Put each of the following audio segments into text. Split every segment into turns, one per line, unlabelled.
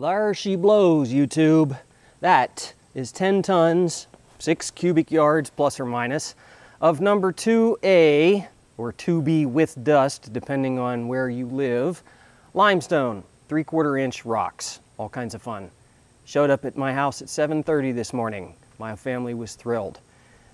There she blows, YouTube. That is 10 tons, 6 cubic yards plus or minus, of number 2A, or 2B with dust, depending on where you live, limestone, 3 quarter inch rocks, all kinds of fun. Showed up at my house at 7.30 this morning. My family was thrilled.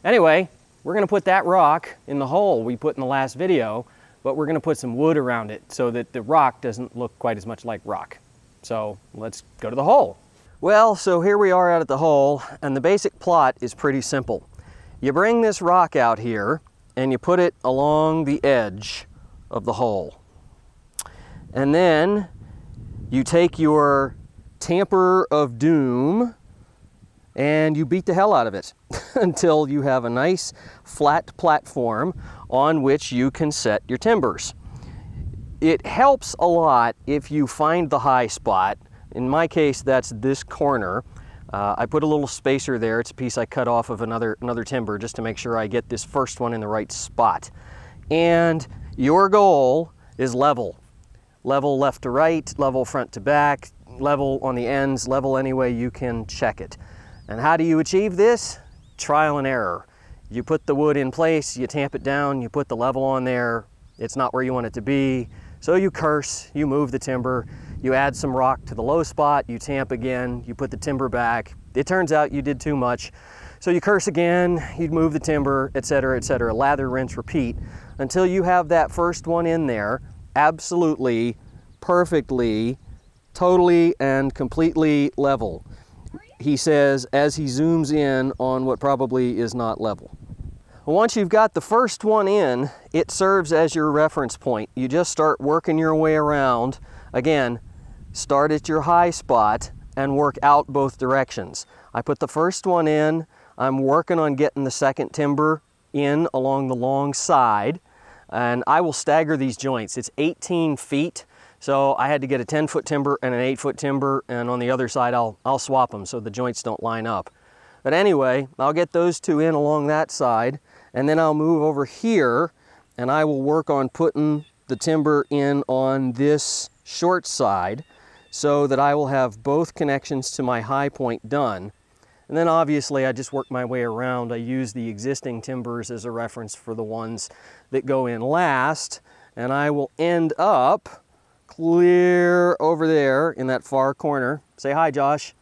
Anyway, we're gonna put that rock in the hole we put in the last video, but we're gonna put some wood around it so that the rock doesn't look quite as much like rock. So let's go to the hole. Well, so here we are out at the hole, and the basic plot is pretty simple. You bring this rock out here, and you put it along the edge of the hole. And then you take your tamper of doom and you beat the hell out of it until you have a nice flat platform on which you can set your timbers. It helps a lot if you find the high spot. In my case, that's this corner. Uh, I put a little spacer there. It's a piece I cut off of another, another timber just to make sure I get this first one in the right spot. And your goal is level. Level left to right, level front to back, level on the ends, level any way you can check it. And how do you achieve this? Trial and error. You put the wood in place, you tamp it down, you put the level on there, it's not where you want it to be. So you curse, you move the timber, you add some rock to the low spot, you tamp again, you put the timber back. It turns out you did too much. So you curse again, you move the timber, etc., etc. Lather, rinse, repeat until you have that first one in there absolutely, perfectly, totally, and completely level he says as he zooms in on what probably is not level. Once you've got the first one in, it serves as your reference point. You just start working your way around. Again, start at your high spot and work out both directions. I put the first one in, I'm working on getting the second timber in along the long side, and I will stagger these joints. It's 18 feet, so I had to get a 10 foot timber and an 8 foot timber and on the other side I'll, I'll swap them so the joints don't line up. But anyway, I'll get those two in along that side and then I'll move over here and I will work on putting the timber in on this short side so that I will have both connections to my high point done. And then obviously I just work my way around. I use the existing timbers as a reference for the ones that go in last and I will end up clear over there in that far corner. Say hi, Josh.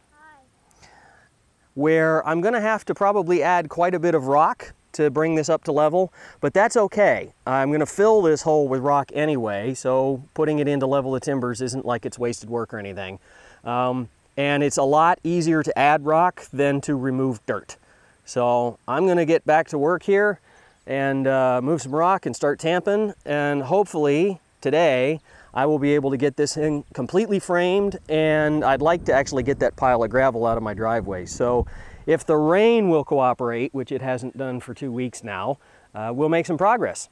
Where I'm gonna have to probably add quite a bit of rock to bring this up to level, but that's okay. I'm gonna fill this hole with rock anyway, so putting it into level the timbers isn't like it's wasted work or anything. Um, and it's a lot easier to add rock than to remove dirt. So I'm gonna get back to work here and uh, move some rock and start tamping, and hopefully today I will be able to get this thing completely framed and I'd like to actually get that pile of gravel out of my driveway. So if the rain will cooperate, which it hasn't done for two weeks now, uh, we'll make some progress.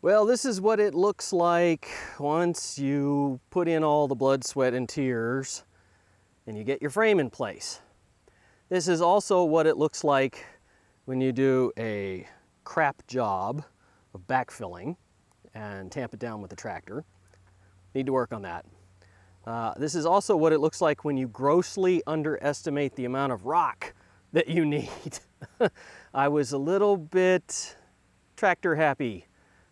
Well, this is what it looks like once you put in all the blood, sweat, and tears and you get your frame in place. This is also what it looks like when you do a crap job of backfilling and tamp it down with the tractor. Need to work on that. Uh, this is also what it looks like when you grossly underestimate the amount of rock that you need. I was a little bit tractor happy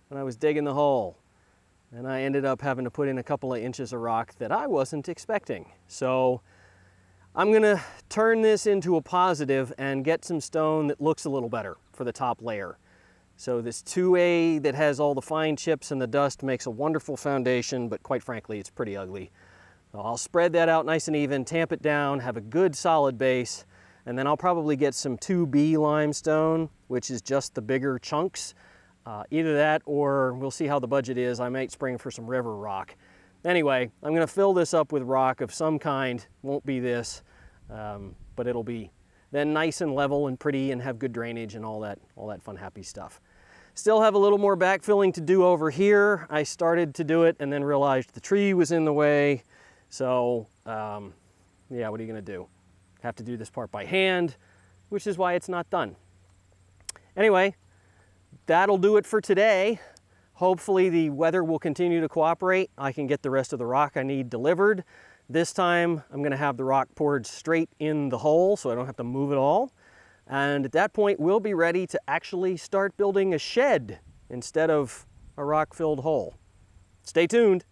when I was digging the hole. And I ended up having to put in a couple of inches of rock that I wasn't expecting. So I'm gonna turn this into a positive and get some stone that looks a little better for the top layer. So this 2A that has all the fine chips and the dust makes a wonderful foundation, but quite frankly, it's pretty ugly. I'll spread that out nice and even, tamp it down, have a good solid base, and then I'll probably get some 2B limestone, which is just the bigger chunks. Uh, either that or we'll see how the budget is. I might spring for some river rock. Anyway, I'm gonna fill this up with rock of some kind. Won't be this, um, but it'll be then nice and level and pretty and have good drainage and all that, all that fun, happy stuff. Still have a little more backfilling to do over here. I started to do it and then realized the tree was in the way. So um, yeah, what are you gonna do? Have to do this part by hand, which is why it's not done. Anyway, that'll do it for today. Hopefully the weather will continue to cooperate. I can get the rest of the rock I need delivered This time I'm gonna have the rock poured straight in the hole so I don't have to move it all. And at that point, we'll be ready to actually start building a shed instead of a rock-filled hole. Stay tuned.